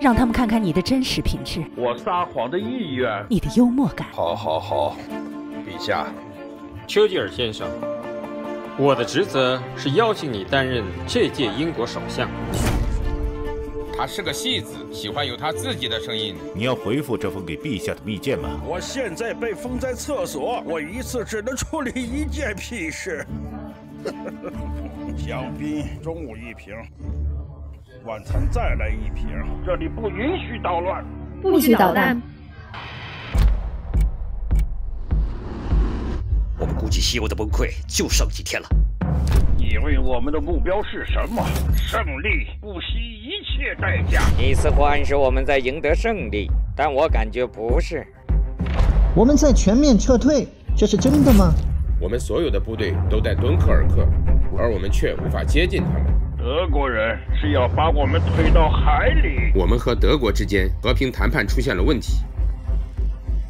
让他们看看你的真实品质，我撒谎的意愿，你的幽默感。好，好，好，陛下，丘吉尔先生，我的职责是邀请你担任这届英国首相。他是个戏子，喜欢有他自己的声音。你要回复这封给陛下的密件吗？我现在被封在厕所，我一次只能处理一件屁事。香槟，中午一瓶，晚餐再来一瓶。这里不允许捣乱，不许捣蛋。我们估计西欧的崩溃就剩几天了。你为我们的目标是什么？胜利，不惜一切代价。你似乎暗示我们在赢得胜利，但我感觉不是。我们在全面撤退，这是真的吗？我们所有的部队都在敦刻尔克，而我们却无法接近他们。德国人是要把我们推到海里。我们和德国之间和平谈判出现了问题。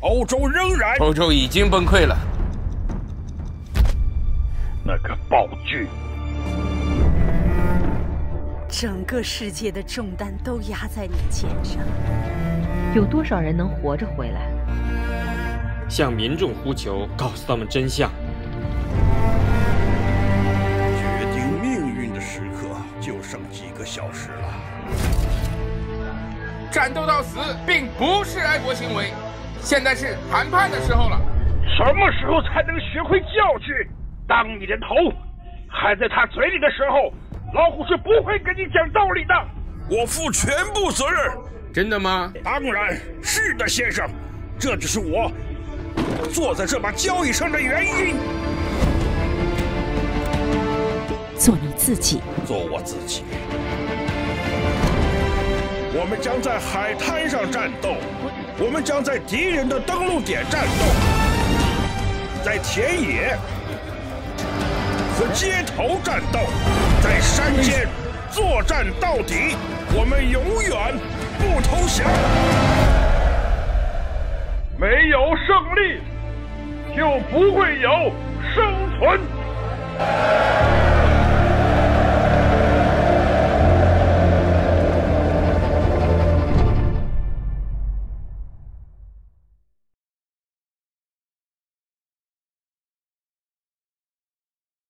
欧洲仍然……欧洲已经崩溃了。那个暴君。整个世界的重担都压在你肩上，有多少人能活着回来？向民众呼求，告诉他们真相。个小时了。战斗到死并不是爱国行为，现在是谈判的时候了。什么时候才能学会教训？当你的头还在他嘴里的时候。老虎是不会跟你讲道理的，我负全部责任。真的吗？当然是的，先生。这就是我坐在这把交椅上的原因。做你自己，做我自己。我们将在海滩上战斗，我们将在敌人的登陆点战斗，在田野和。街头战斗，在山间作战到底，我们永远不投降。没有胜利，就不会有生存。